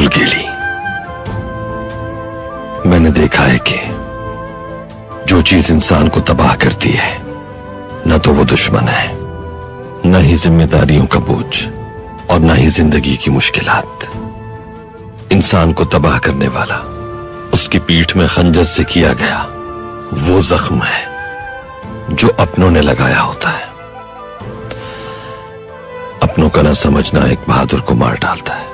अब्दुल गेली मैंने देखा है कि जो चीज़ इंसान को तबाह करती है, न तो वो दुश्मन है, न ही जिम्मेदारियों का बोझ और न ही ज़िंदगी की मुश्किलात। इंसान को तबाह करने वाला, उसकी पीठ में खंजर से किया गया, वो जख्म है, जो अपनों ने लगाया होता है। अपनों का ना समझना एक बहादुर को मार डालता है।